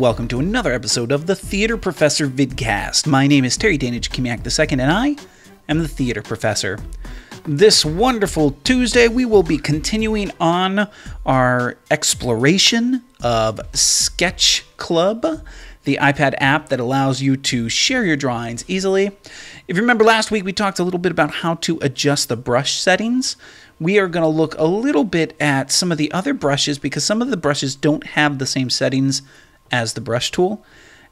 welcome to another episode of the Theater Professor Vidcast. My name is Terry Dana Jachimiak II, and I am the Theater Professor. This wonderful Tuesday, we will be continuing on our exploration of Sketch Club, the iPad app that allows you to share your drawings easily. If you remember last week, we talked a little bit about how to adjust the brush settings. We are going to look a little bit at some of the other brushes because some of the brushes don't have the same settings as the brush tool.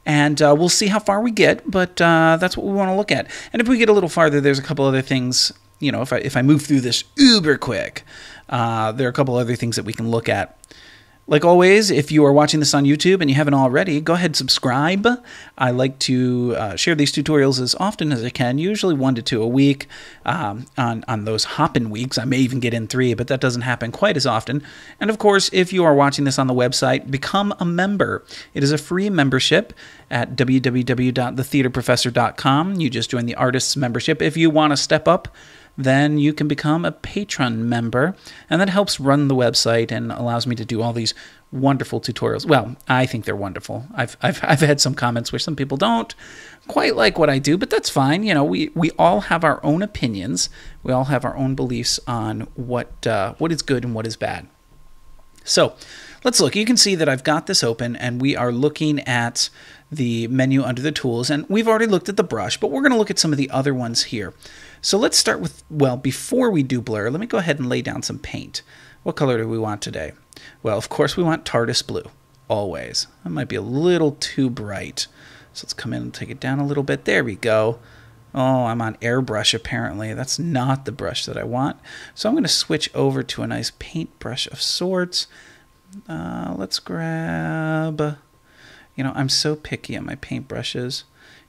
And uh, we'll see how far we get, but uh, that's what we want to look at. And if we get a little farther, there's a couple other things. You know, if I if I move through this uber quick, uh, there are a couple other things that we can look at. Like always, if you are watching this on YouTube and you haven't already, go ahead and subscribe. I like to uh, share these tutorials as often as I can, usually one to two a week. Um, on, on those hopping weeks, I may even get in three, but that doesn't happen quite as often. And of course, if you are watching this on the website, become a member. It is a free membership at www.thetheaterprofessor.com. You just join the artist's membership. If you want to step up, then you can become a patron member, and that helps run the website and allows me to do all these wonderful tutorials. Well, I think they're wonderful. I've, I've, I've had some comments where some people don't quite like what I do, but that's fine. You know, we, we all have our own opinions. We all have our own beliefs on what uh, what is good and what is bad. So let's look. You can see that I've got this open, and we are looking at the menu under the tools, and we've already looked at the brush, but we're going to look at some of the other ones here. So let's start with, well, before we do blur, let me go ahead and lay down some paint. What color do we want today? Well, of course we want TARDIS blue, always. That might be a little too bright. So let's come in and take it down a little bit. There we go. Oh, I'm on airbrush apparently. That's not the brush that I want. So I'm going to switch over to a nice paintbrush of sorts. Uh, let's grab, you know, I'm so picky on my paintbrushes.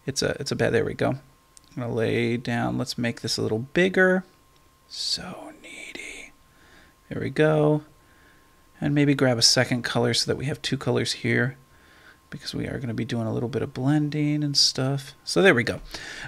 It's a, it's a bad, there we go. I'm to lay down. Let's make this a little bigger. So needy. There we go. And maybe grab a second color so that we have two colors here because we are going to be doing a little bit of blending and stuff. So there we go.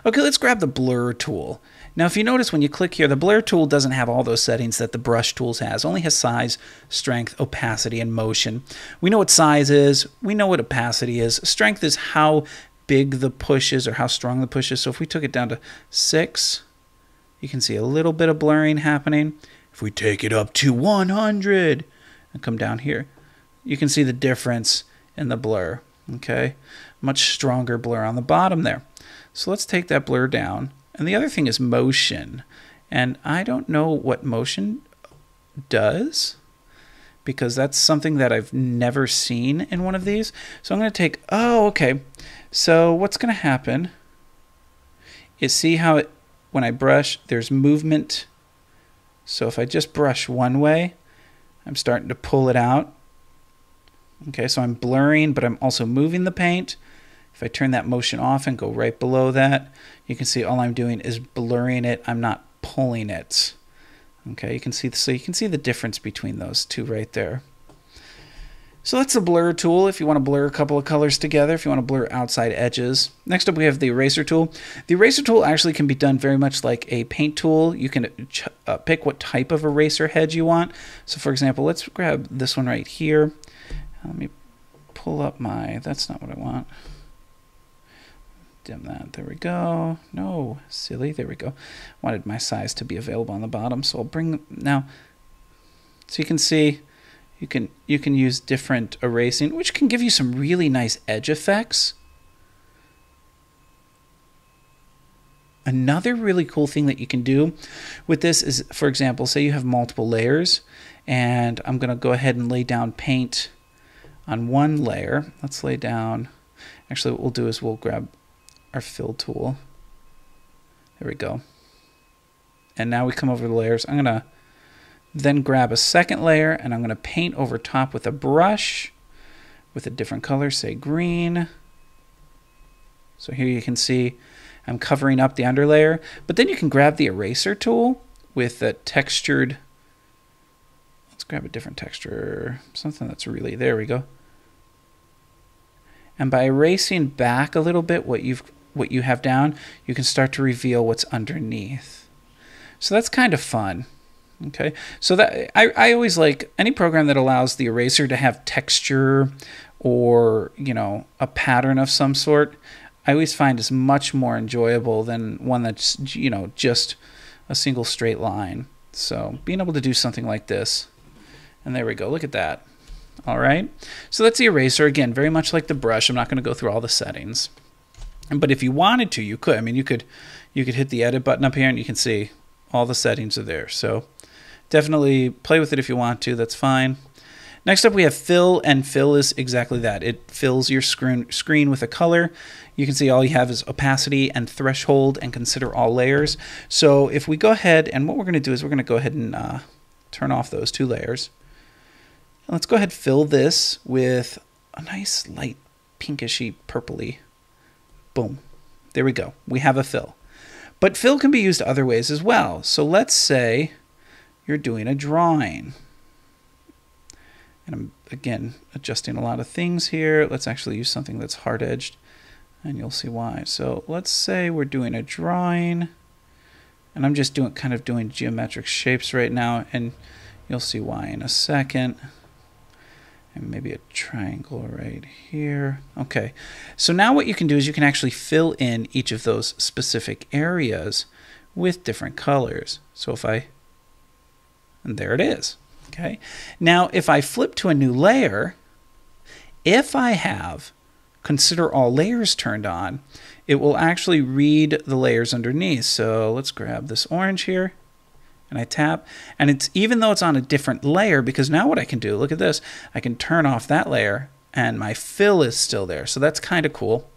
Okay, let's grab the blur tool. Now, if you notice when you click here, the blur tool doesn't have all those settings that the brush tools has. It only has size, strength, opacity, and motion. We know what size is. We know what opacity is. Strength is how big the push is or how strong the push is. So if we took it down to 6, you can see a little bit of blurring happening. If we take it up to 100 and come down here, you can see the difference in the blur. Okay, much stronger blur on the bottom there. So let's take that blur down. And the other thing is motion. And I don't know what motion does because that's something that I've never seen in one of these. So I'm going to take, oh, okay. So what's going to happen is see how it, when I brush, there's movement. So if I just brush one way, I'm starting to pull it out. Okay, so I'm blurring, but I'm also moving the paint. If I turn that motion off and go right below that, you can see all I'm doing is blurring it. I'm not pulling it. Okay, you can see so you can see the difference between those two right there. So that's the blur tool if you want to blur a couple of colors together, if you want to blur outside edges. Next up we have the eraser tool. The eraser tool actually can be done very much like a paint tool. You can uh, pick what type of eraser head you want. So for example, let's grab this one right here. Let me pull up my, that's not what I want. Dim that, there we go. No, silly, there we go. Wanted my size to be available on the bottom, so I'll bring, now, so you can see, you can you can use different erasing, which can give you some really nice edge effects. Another really cool thing that you can do with this is, for example, say you have multiple layers, and I'm going to go ahead and lay down paint on one layer. Let's lay down, actually what we'll do is we'll grab our fill tool. There we go. And now we come over the layers. I'm going to then grab a second layer and I'm going to paint over top with a brush with a different color, say green. So here you can see I'm covering up the underlayer, but then you can grab the eraser tool with a textured, grab a different texture, something that's really, there we go. And by erasing back a little bit what you've what you have down, you can start to reveal what's underneath. So that's kind of fun. Okay, so that I, I always like any program that allows the eraser to have texture or, you know, a pattern of some sort, I always find is much more enjoyable than one that's, you know, just a single straight line. So being able to do something like this, and there we go, look at that. All right, so that's the eraser. Again, very much like the brush. I'm not going to go through all the settings. But if you wanted to, you could. I mean, you could you could hit the edit button up here and you can see all the settings are there. So definitely play with it if you want to. That's fine. Next up, we have fill, and fill is exactly that. It fills your screen, screen with a color. You can see all you have is opacity and threshold and consider all layers. So if we go ahead, and what we're going to do is we're going to go ahead and uh, turn off those two layers. Let's go ahead and fill this with a nice light pinkishy purpley. Boom. There we go. We have a fill. But fill can be used other ways as well. So let's say you're doing a drawing. And I'm, again, adjusting a lot of things here. Let's actually use something that's hard-edged, and you'll see why. So let's say we're doing a drawing, and I'm just doing kind of doing geometric shapes right now, and you'll see why in a second and maybe a triangle right here. Okay, so now what you can do is you can actually fill in each of those specific areas with different colors. So if I, and there it is. Okay, now if I flip to a new layer, if I have consider all layers turned on, it will actually read the layers underneath. So let's grab this orange here and I tap and it's even though it's on a different layer because now what I can do look at this I can turn off that layer and my fill is still there. So that's kind of cool.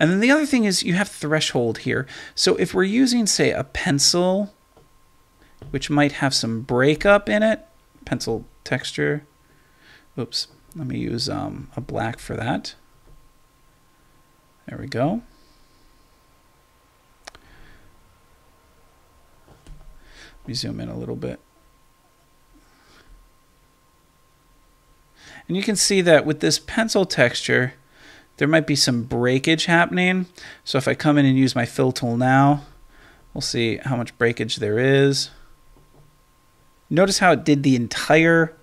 And then the other thing is you have threshold here. So if we're using say a pencil which might have some breakup in it pencil texture oops let me use um, a black for that. There we go Let me zoom in a little bit. And you can see that with this pencil texture, there might be some breakage happening. So if I come in and use my fill tool now, we'll see how much breakage there is. Notice how it did the entire,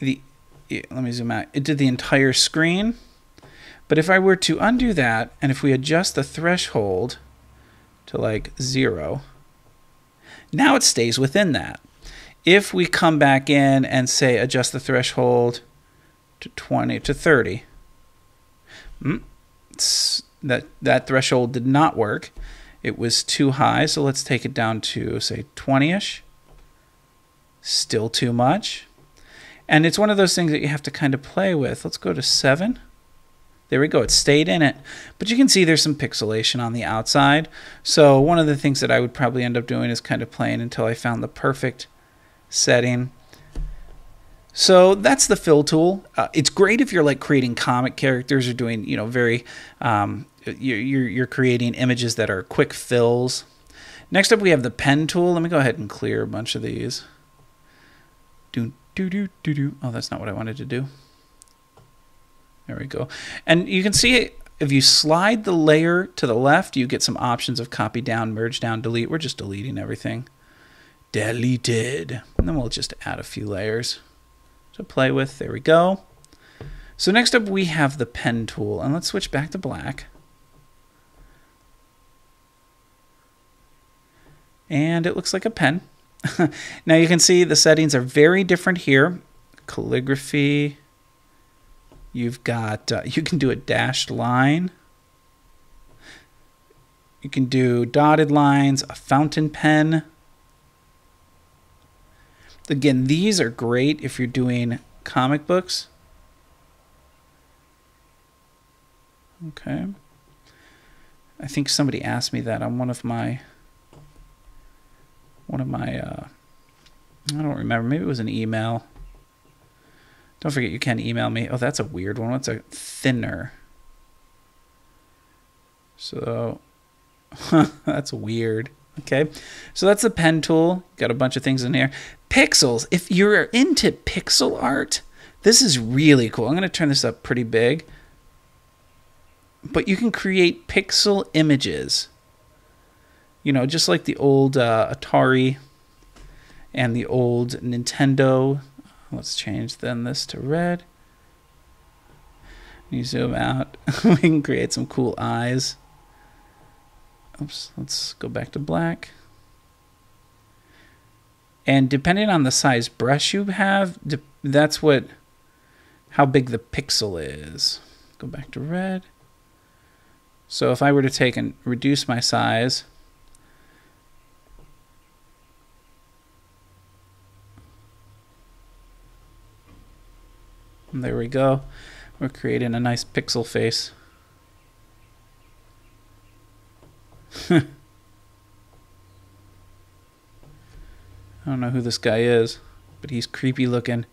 the, let me zoom out. It did the entire screen. But if I were to undo that, and if we adjust the threshold to like zero, now it stays within that. If we come back in and say adjust the threshold to 20 to 30, hmm, that that threshold did not work. It was too high, so let's take it down to say 20ish. Still too much. And it's one of those things that you have to kind of play with. Let's go to 7. There we go. It stayed in it. But you can see there's some pixelation on the outside. So one of the things that I would probably end up doing is kind of playing until I found the perfect setting. So that's the fill tool. Uh, it's great if you're like creating comic characters or doing, you know, very, um, you're, you're, creating images that are quick fills. Next up, we have the pen tool. Let me go ahead and clear a bunch of these. Do, do, do, do, do. Oh, that's not what I wanted to do. There we go. And you can see if you slide the layer to the left, you get some options of copy down, merge down, delete. We're just deleting everything. Deleted. And then we'll just add a few layers to play with. There we go. So next up we have the pen tool. And let's switch back to black. And it looks like a pen. now you can see the settings are very different here. Calligraphy, You've got, uh, you can do a dashed line. You can do dotted lines, a fountain pen. Again, these are great if you're doing comic books. Okay. I think somebody asked me that on one of my one of my uh, I don't remember. Maybe it was an email. Don't forget you can email me. Oh, that's a weird one. What's a thinner? So that's weird. Okay. So that's the pen tool. Got a bunch of things in here. Pixels. If you're into pixel art, this is really cool. I'm going to turn this up pretty big. But you can create pixel images. You know, just like the old uh, Atari and the old Nintendo Let's change then this to red. You zoom out. we can create some cool eyes. Oops, let's go back to black. And depending on the size brush you have, that's what how big the pixel is. Go back to red. So if I were to take and reduce my size, and there we go. We're creating a nice pixel face. I don't know who this guy is, but he's creepy looking.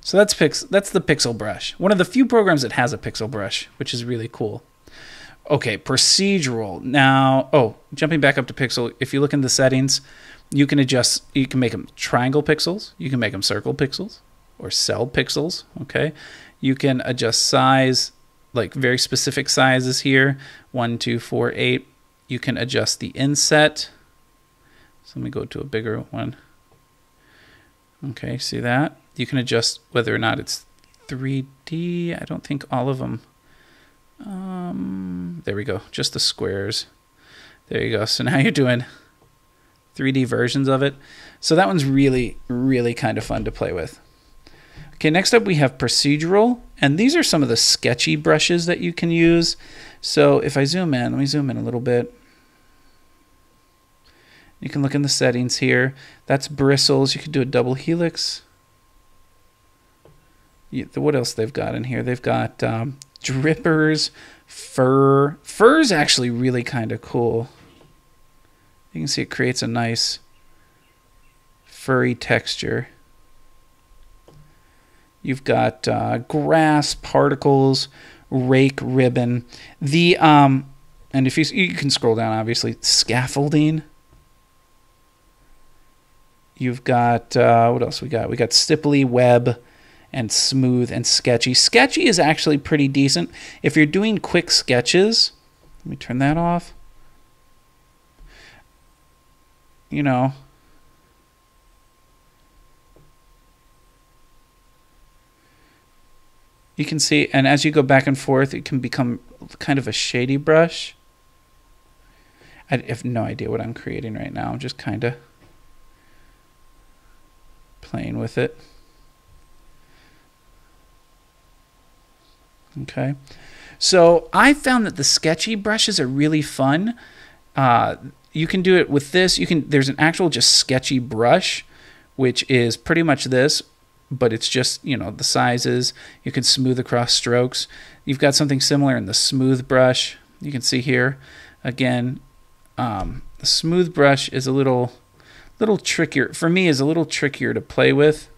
So that's pix that's the pixel brush. One of the few programs that has a pixel brush, which is really cool. Okay, procedural. Now, oh, jumping back up to pixel, if you look in the settings, you can adjust you can make them triangle pixels, you can make them circle pixels or cell pixels, okay? You can adjust size like very specific sizes here, one, two, four, eight. You can adjust the inset. So let me go to a bigger one. Okay, see that? You can adjust whether or not it's 3D. I don't think all of them. Um, there we go, just the squares. There you go. So now you're doing 3D versions of it. So that one's really, really kind of fun to play with. Okay, next up we have procedural, and these are some of the sketchy brushes that you can use. So if I zoom in, let me zoom in a little bit. You can look in the settings here. That's bristles. You could do a double helix. What else they've got in here? They've got um, drippers, fur. Fur is actually really kind of cool. You can see it creates a nice furry texture. You've got uh, grass, particles, rake, ribbon. The um, and if you you can scroll down, obviously scaffolding. You've got uh, what else we got? We got stipply web and smooth and sketchy. Sketchy is actually pretty decent if you're doing quick sketches. Let me turn that off. You know. You can see, and as you go back and forth, it can become kind of a shady brush. I have no idea what I'm creating right now. I'm just kind of playing with it. Okay. So I found that the sketchy brushes are really fun. Uh, you can do it with this. You can. There's an actual just sketchy brush, which is pretty much this, but it's just you know the sizes. You can smooth across strokes. You've got something similar in the smooth brush. You can see here, again, um, the smooth brush is a little little trickier for me is a little trickier to play with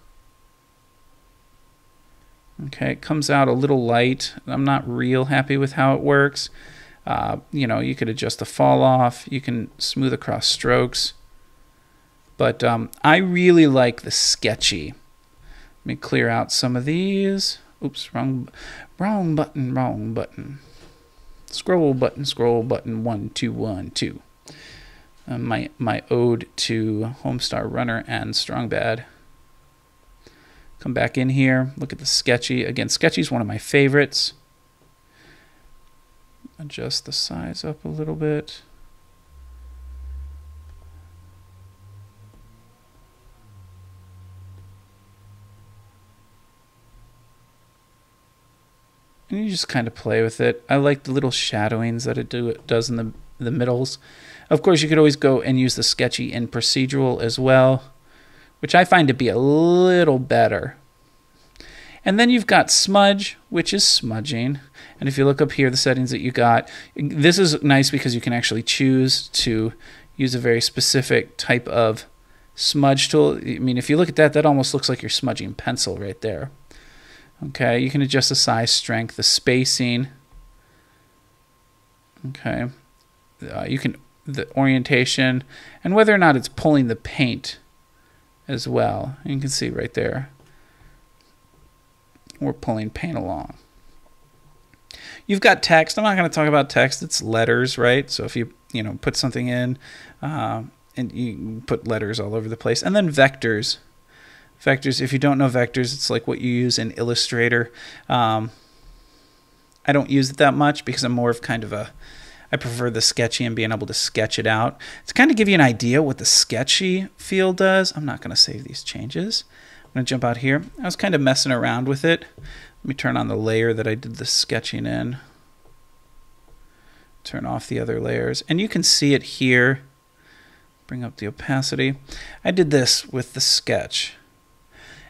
okay it comes out a little light I'm not real happy with how it works uh, you know you could adjust the fall off. You can smooth across strokes. But um, I really like the sketchy. Let me clear out some of these. Oops wrong wrong button wrong button. Scroll button scroll button. One two one two. Uh, my my ode to Homestar Runner and Strong Bad. Come back in here, look at the Sketchy. Again, Sketchy is one of my favorites. Adjust the size up a little bit. And you just kind of play with it. I like the little shadowings that it do it does in the the middles. Of course, you could always go and use the sketchy and procedural as well, which I find to be a little better. And then you've got smudge, which is smudging. And if you look up here, the settings that you got, this is nice because you can actually choose to use a very specific type of smudge tool. I mean, if you look at that, that almost looks like you're smudging pencil right there. Okay, you can adjust the size, strength, the spacing. Okay, uh, you can the orientation and whether or not it's pulling the paint as well. You can see right there. We're pulling paint along. You've got text. I'm not going to talk about text. It's letters, right? So if you you know put something in, uh, and you put letters all over the place, and then vectors. Vectors, if you don't know vectors, it's like what you use in Illustrator. Um, I don't use it that much because I'm more of kind of a, I prefer the sketchy and being able to sketch it out. To kind of give you an idea what the sketchy field does, I'm not going to save these changes. I'm to jump out here. I was kind of messing around with it. Let me turn on the layer that I did the sketching in. Turn off the other layers. And you can see it here. Bring up the opacity. I did this with the sketch.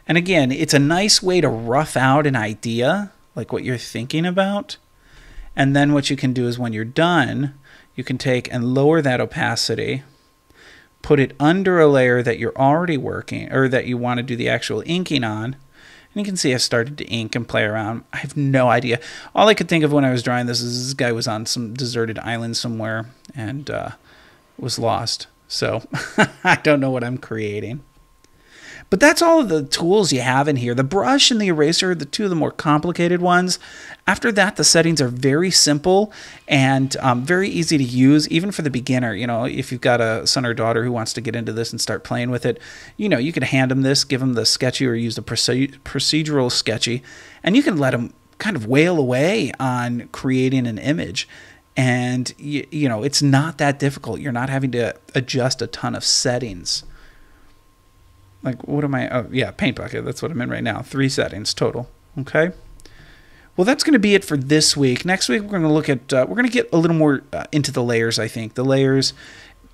And again, it's a nice way to rough out an idea, like what you're thinking about. And then what you can do is when you're done, you can take and lower that opacity, put it under a layer that you're already working or that you want to do the actual inking on. And you can see I've started to ink and play around. I have no idea. All I could think of when I was drawing this is this guy was on some deserted island somewhere and uh, was lost. So I don't know what I'm creating. But that's all of the tools you have in here. The brush and the eraser are the two of the more complicated ones. After that, the settings are very simple and um, very easy to use, even for the beginner. You know, if you've got a son or daughter who wants to get into this and start playing with it, you know, you could hand them this, give them the sketchy or use the procedural sketchy, and you can let them kind of wail away on creating an image and you, you, know it's not that difficult you're not having to adjust a ton of settings like what am I? Oh, yeah, paint bucket. That's what I'm in right now. Three settings total. Okay. Well, that's going to be it for this week. Next week, we're going to look at, uh, we're going to get a little more uh, into the layers, I think. The layers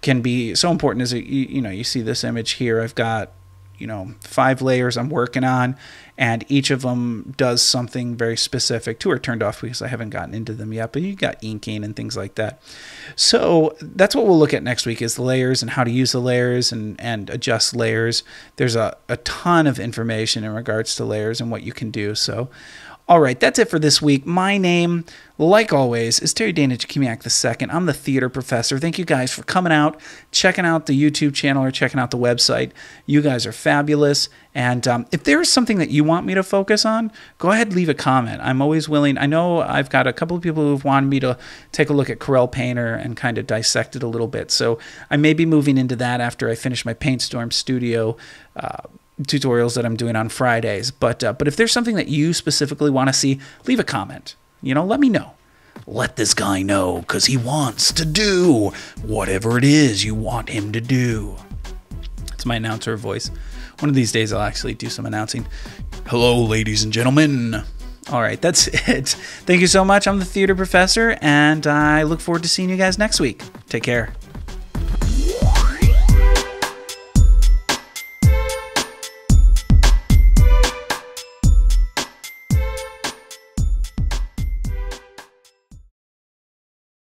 can be so important as, it, you, you know, you see this image here. I've got you know five layers I'm working on, and each of them does something very specific. Two are turned off because I haven't gotten into them yet, but you got inking and things like that. So that's what we'll look at next week is the layers and how to use the layers and and adjust layers. There's a, a ton of information in regards to layers and what you can do. So all right, that's it for this week. My name, like always, is Terry Dana Jachimiak II. I'm the theater professor. Thank you guys for coming out, checking out the YouTube channel, or checking out the website. You guys are fabulous. And um, if there is something that you want me to focus on, go ahead leave a comment. I'm always willing. I know I've got a couple of people who've wanted me to take a look at Corel Painter and kind of dissect it a little bit. So I may be moving into that after I finish my Paintstorm Studio. Uh, tutorials that I'm doing on Fridays. But uh, but if there's something that you specifically want to see, leave a comment. You know, let me know. Let this guy know because he wants to do whatever it is you want him to do. It's my announcer voice. One of these days, I'll actually do some announcing. Hello, ladies and gentlemen. All right, that's it. Thank you so much. I'm the theater professor, and I look forward to seeing you guys next week. Take care.